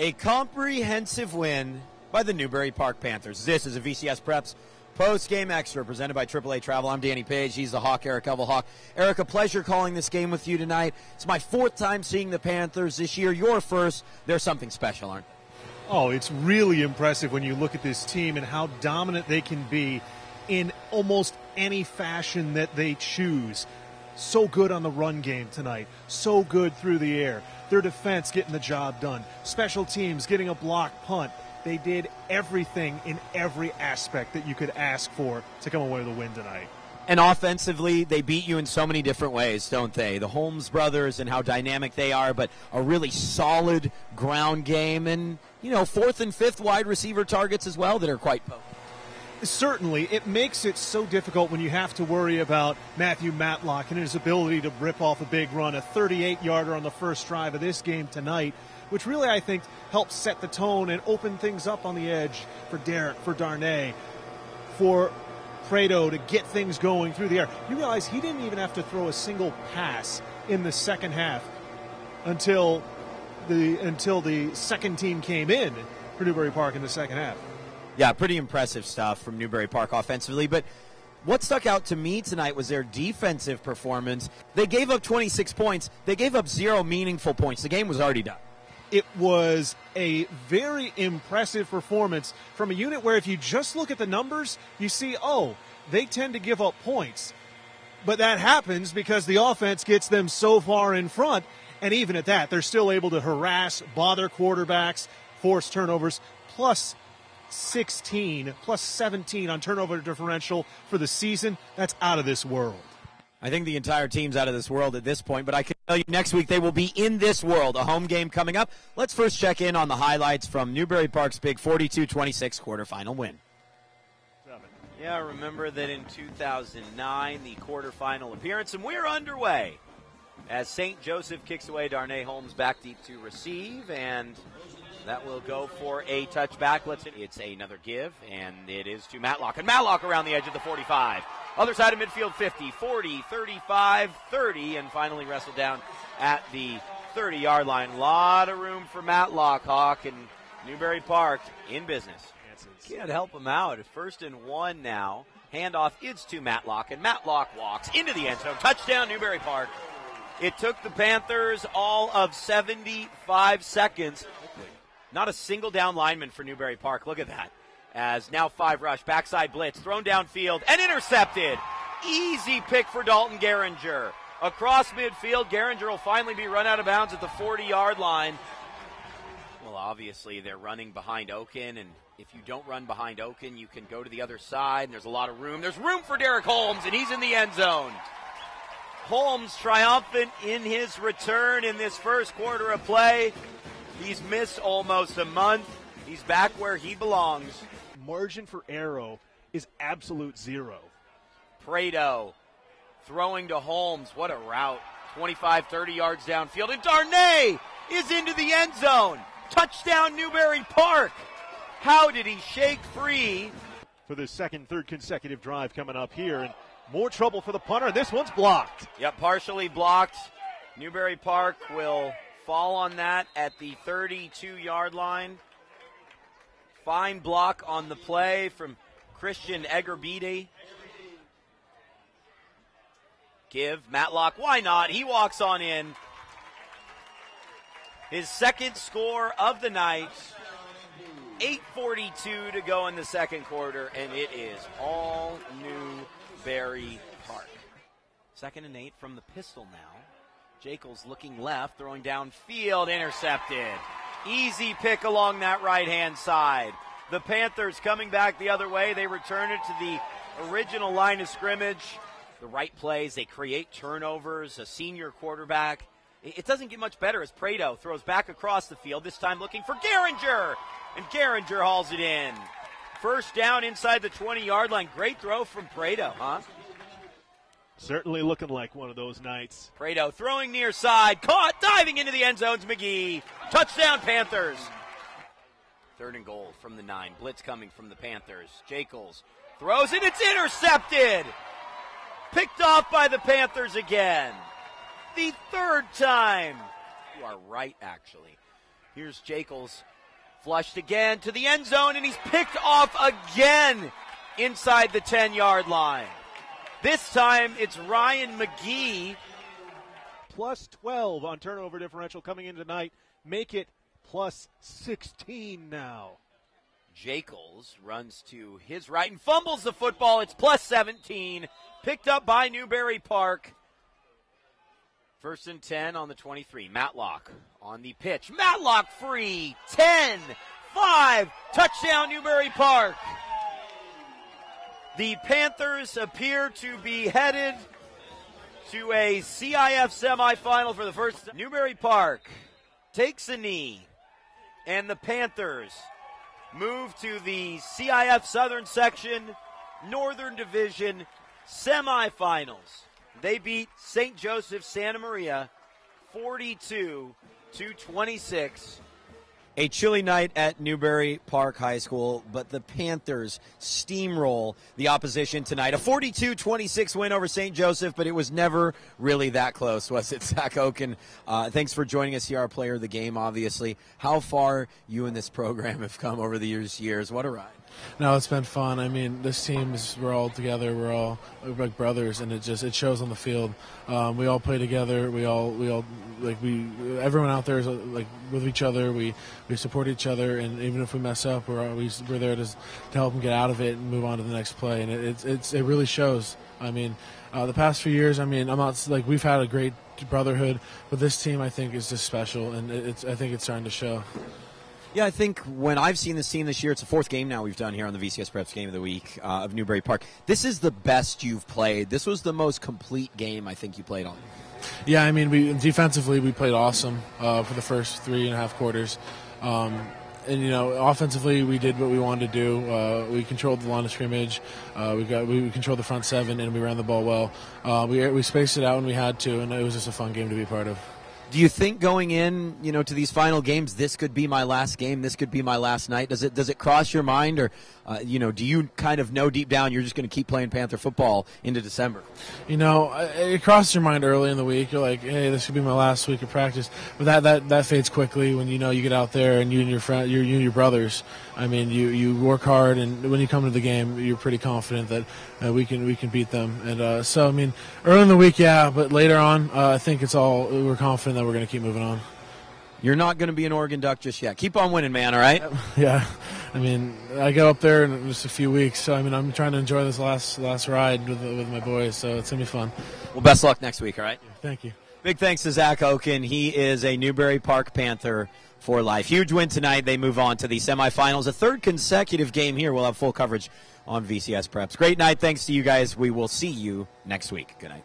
A comprehensive win by the Newbury Park Panthers. This is a VCS Preps post game extra presented by AAA Travel. I'm Danny Page. He's the Hawk, Eric Hawk. Eric, a pleasure calling this game with you tonight. It's my fourth time seeing the Panthers this year. Your first. There's something special, aren't they? Oh, it's really impressive when you look at this team and how dominant they can be in almost any fashion that they choose. So good on the run game tonight. So good through the air. Their defense getting the job done. Special teams getting a block punt. They did everything in every aspect that you could ask for to come away with a win tonight. And offensively, they beat you in so many different ways, don't they? The Holmes brothers and how dynamic they are, but a really solid ground game and, you know, fourth and fifth wide receiver targets as well that are quite potent. Certainly, it makes it so difficult when you have to worry about Matthew Matlock and his ability to rip off a big run, a 38 yarder on the first drive of this game tonight, which really I think helps set the tone and open things up on the edge for Derick, for Darnay, for Prieto to get things going through the air. You realize he didn't even have to throw a single pass in the second half until the until the second team came in for Newbury Park in the second half. Yeah, pretty impressive stuff from Newbury Park offensively. But what stuck out to me tonight was their defensive performance. They gave up 26 points, they gave up zero meaningful points. The game was already done. It was a very impressive performance from a unit where, if you just look at the numbers, you see, oh, they tend to give up points. But that happens because the offense gets them so far in front. And even at that, they're still able to harass, bother quarterbacks, force turnovers. Plus, 16 plus 17 on turnover differential for the season. That's out of this world. I think the entire team's out of this world at this point, but I can tell you next week they will be in this world. A home game coming up. Let's first check in on the highlights from Newbury Park's big 42 26 quarterfinal win. Yeah, remember that in 2009, the quarterfinal appearance, and we're underway as St. Joseph kicks away Darnay Holmes back deep to receive, and that will go for a touchback. Let's it's another give, and it is to Matlock. And Matlock around the edge of the 45. Other side of midfield 50, 40, 35, 30, and finally wrestled down at the 30 yard line. A lot of room for Matlock, Hawk, and Newbury Park in business. Can't help him out. First and one now. Handoff is to Matlock, and Matlock walks into the end zone. Touchdown, Newbury Park. It took the Panthers all of 75 seconds not a single down lineman for Newbury Park. Look at that. As now five rush, backside blitz, thrown downfield, and intercepted. Easy pick for Dalton Garinger. Across midfield, Garinger will finally be run out of bounds at the 40 yard line. Well, obviously, they're running behind Okun, and if you don't run behind Okun, you can go to the other side, and there's a lot of room. There's room for Derick Holmes, and he's in the end zone. Holmes triumphant in his return in this first quarter of play. He's missed almost a month. He's back where he belongs. Margin for error is absolute zero. Prieto throwing to Holmes. What a route. 25, 30 yards downfield. And Darnay is into the end zone. Touchdown, Newbury Park. How did he shake free? For the second, third consecutive drive coming up here. And more trouble for the punter. This one's blocked. Yep, partially blocked. Newberry Park will fall on that at the 32 yard line. Fine block on the play from Christian Egerbide. Give Matlock, why not? He walks on in. His second score of the night. 8.42 to go in the second quarter, and it is all Newbury Park. Second and eight from the pistol now. Jekyll's looking left, throwing downfield, intercepted. Easy pick along that right hand side. The Panthers coming back the other way. They return it to the original line of scrimmage. The right plays, they create turnovers, a senior quarterback. It doesn't get much better as Prieto throws back across the field, this time looking for Garinger. And Garinger hauls it in. First down inside the 20 yard line. Great throw from Prieto, huh? Certainly looking like one of those nights. Prieto throwing near side, caught, diving into the end zones. McGee, touchdown Panthers. Third and goal from the nine. Blitz coming from the Panthers. Jacobs throws it, it's intercepted. Picked off by the Panthers again. The third time. You are right, actually. Here's Jekyll's flushed again to the end zone, and he's picked off again inside the 10 yard line. This time it's Ryan McGee. Plus 12 on turnover differential coming in tonight. Make it plus 16 now. Jacobs runs to his right and fumbles the football. It's plus 17. Picked up by Newbury Park. First and 10 on the 23. Matlock on the pitch. Matlock free. 10, 5. Touchdown, Newbury Park. The Panthers appear to be headed to a CIF semifinal for the first. Newbury Park takes a knee, and the Panthers move to the CIF Southern Section, Northern Division semifinals. They beat St. Joseph Santa Maria 42 to 26 a chilly night at Newbury Park High School, but the Panthers steamroll the opposition tonight. A 42 26 win over St. Joseph, but it was never really that close, was it, Zach Okun? Uh, thanks for joining us here, our player of the game, obviously. How far you and this program have come over the years. years. What a ride. No, it's been fun. I mean, this team is we're all together. We're all we're like brothers, and it just it shows on the field. Um, we all play together. We all we all like we everyone out there is like with each other. We we support each other, and even if we mess up, we're always we're there to to help them get out of it and move on to the next play. And it it's, it's it really shows. I mean, uh, the past few years, I mean, I'm not like we've had a great brotherhood, but this team I think is just special, and it's I think it's starting to show. Yeah, I think when I've seen this team this year, it's the fourth game now we've done here on the VCS Preps Game of the Week uh, of Newbury Park. This is the best you've played. This was the most complete game I think you played on. Yeah, I mean, we defensively we played awesome uh, for the first three and a half quarters. Um, and you know, offensively, we did what we wanted to do. Uh, we controlled the line of scrimmage. Uh, we got we controlled the front seven, and we ran the ball well. Uh, we we spaced it out when we had to, and it was just a fun game to be part of. Do you think going in, you know, to these final games, this could be my last game, this could be my last night? Does it does it cross your mind, or uh, you know, do you kind of know deep down you're just going to keep playing Panther football into December? You know, it crosses your mind early in the week. You're like, hey, this could be my last week of practice, but that that, that fades quickly when you know you get out there and you and your friend, you, you and your brothers. I mean, you, you work hard, and when you come to the game, you're pretty confident that uh, we can we can beat them. And uh, so, I mean, early in the week, yeah, but later on, uh, I think it's all we're confident that we're going to keep moving on. You're not going to be an Oregon Duck just yet. Keep on winning, man. All right. Yeah, I mean, I go up there in just a few weeks, so I mean, I'm trying to enjoy this last last ride with with my boys. So it's gonna be fun. Well, best luck next week. All right. Thank you. Big thanks to Zach Okun. He is a Newbury Park Panther for life. Huge win tonight. They move on to the semifinals. A third consecutive game here. We'll have full coverage on VCS Preps. Great night. Thanks to you guys. We will see you next week. Good night.